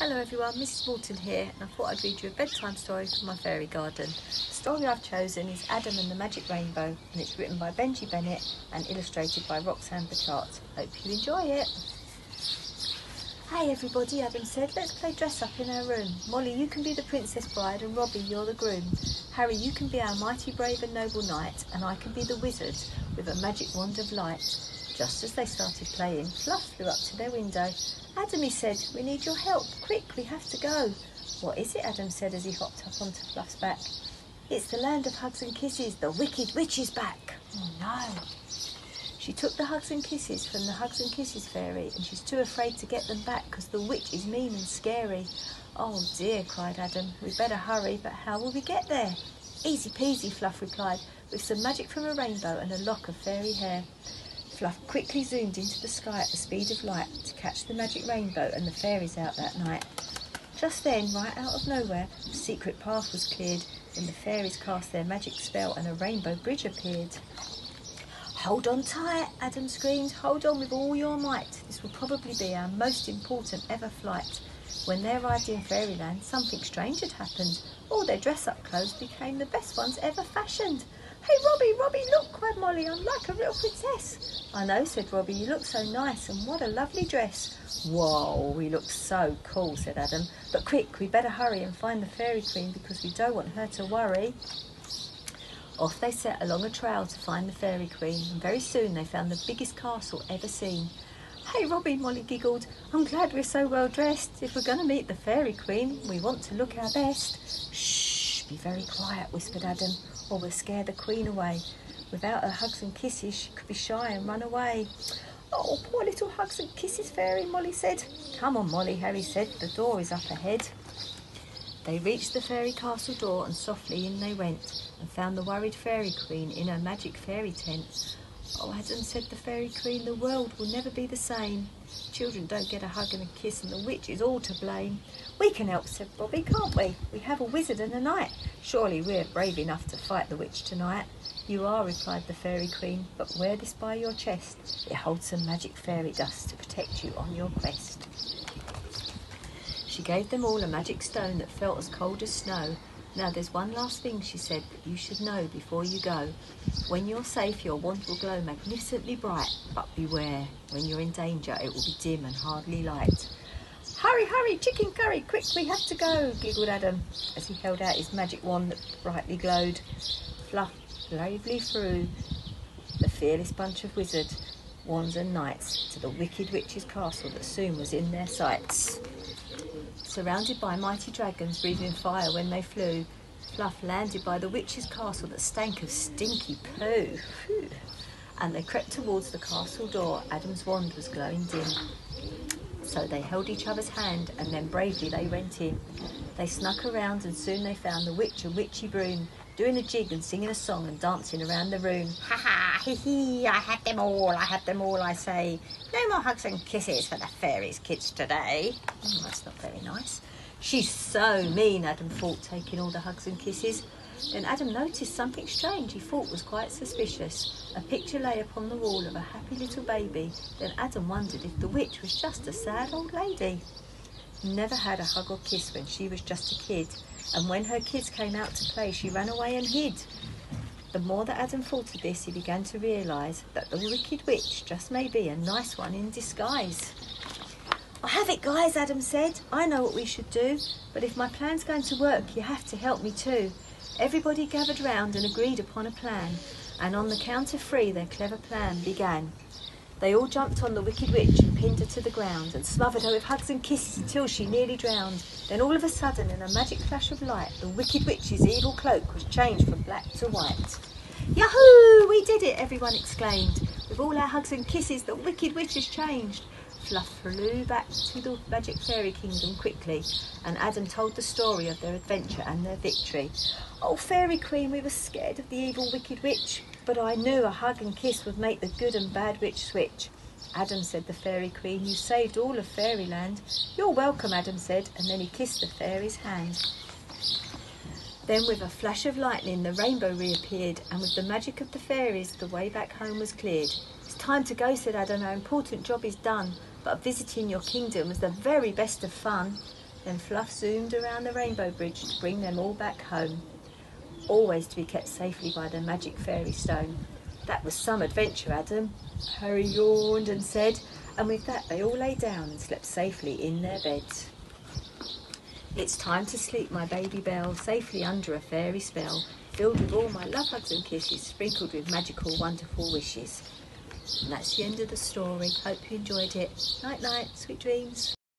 Hello everyone, Mrs Morton here, and I thought I'd read you a bedtime story from my fairy garden. The story I've chosen is Adam and the Magic Rainbow, and it's written by Benji Bennett and illustrated by Roxanne Burchartz. Hope you enjoy it. Hey everybody, Adam said, let's play dress up in our room. Molly, you can be the princess bride, and Robbie, you're the groom. Harry, you can be our mighty brave and noble knight, and I can be the wizard with a magic wand of light. Just as they started playing, Fluff flew up to their window Adam, he said, we need your help. Quick, we have to go. What is it? Adam said as he hopped up onto Fluff's back. It's the land of hugs and kisses. The wicked witch is back. Oh no. She took the hugs and kisses from the Hugs and Kisses fairy and she's too afraid to get them back because the witch is mean and scary. Oh dear, cried Adam. We'd better hurry, but how will we get there? Easy peasy, Fluff replied, with some magic from a rainbow and a lock of fairy hair. Fluff quickly zoomed into the sky at the speed of light to catch the magic rainbow and the fairies out that night. Just then, right out of nowhere, a secret path was cleared and the fairies cast their magic spell and a rainbow bridge appeared. Hold on tight, Adam screamed. Hold on with all your might. This will probably be our most important ever flight. When they arrived in Fairyland, something strange had happened. All their dress-up clothes became the best ones ever fashioned. Hey, Robbie, Robbie, look, Molly, I'm like a real princess. I know, said Robbie, you look so nice and what a lovely dress. Whoa, we look so cool, said Adam. But quick, we better hurry and find the Fairy Queen because we don't want her to worry. Off they set along a trail to find the Fairy Queen, and very soon they found the biggest castle ever seen. Hey, Robbie, Molly giggled. I'm glad we're so well dressed. If we're going to meet the Fairy Queen, we want to look our best. Shh, be very quiet, whispered Adam, or we'll scare the Queen away. Without her hugs and kisses, she could be shy and run away. Oh, poor little hugs and kisses fairy, Molly said. Come on, Molly, Harry said. The door is up ahead. They reached the fairy castle door and softly in they went and found the worried fairy queen in her magic fairy tent. Oh, Adam said the fairy queen, the world will never be the same. Children don't get a hug and a kiss and the witch is all to blame. We can help, said Bobby, can't we? We have a wizard and a knight. Surely we're brave enough to fight the witch tonight. You are, replied the fairy queen, but wear this by your chest. It holds some magic fairy dust to protect you on your quest. She gave them all a magic stone that felt as cold as snow now there's one last thing, she said, that you should know before you go. When you're safe, your wand will glow magnificently bright, but beware, when you're in danger, it will be dim and hardly light. Hurry, hurry, chicken curry, quick, we have to go, giggled Adam, as he held out his magic wand that brightly glowed. Fluff bravely through the fearless bunch of wizards, wands and knights to the wicked witch's castle that soon was in their sights. Surrounded by mighty dragons breathing fire when they flew, Fluff landed by the witch's castle that stank of stinky poo. And they crept towards the castle door. Adam's wand was glowing dim. So they held each other's hand and then bravely they went in. They snuck around and soon they found the witch and witchy broom doing a jig and singing a song and dancing around the room. Ha ha, hee hee, I had them all, I had them all, I say. No more hugs and kisses for the fairies' kids today. Oh, that's not very nice. She's so mean, Adam thought, taking all the hugs and kisses. Then Adam noticed something strange he thought was quite suspicious. A picture lay upon the wall of a happy little baby. Then Adam wondered if the witch was just a sad old lady. Never had a hug or kiss when she was just a kid and when her kids came out to play, she ran away and hid. The more that Adam thought of this, he began to realise that the wicked witch just may be a nice one in disguise. I have it, guys, Adam said. I know what we should do, but if my plan's going to work, you have to help me too. Everybody gathered round and agreed upon a plan, and on the count of three, their clever plan began. They all jumped on the wicked witch and pinned her to the ground and smothered her with hugs and kisses until she nearly drowned. Then all of a sudden, in a magic flash of light, the wicked witch's evil cloak was changed from black to white. Yahoo! We did it, everyone exclaimed. With all our hugs and kisses, the wicked witch has changed. Fluff flew back to the magic fairy kingdom quickly, and Adam told the story of their adventure and their victory. Oh, fairy queen, we were scared of the evil wicked witch but I knew a hug and kiss would make the good and bad witch switch. Adam, said the Fairy Queen, you saved all of Fairyland. You're welcome, Adam said, and then he kissed the fairy's hand. Then, with a flash of lightning, the rainbow reappeared, and with the magic of the fairies, the way back home was cleared. It's time to go, said Adam. Our important job is done, but visiting your kingdom was the very best of fun. Then Fluff zoomed around the rainbow bridge to bring them all back home, always to be kept safely by the magic fairy stone. That was some adventure, Adam. Harry yawned and said, and with that they all lay down and slept safely in their beds. It's time to sleep, my baby bell, safely under a fairy spell, filled with all my love hugs and kisses, sprinkled with magical, wonderful wishes. And that's the end of the story. Hope you enjoyed it. Night, night, sweet dreams.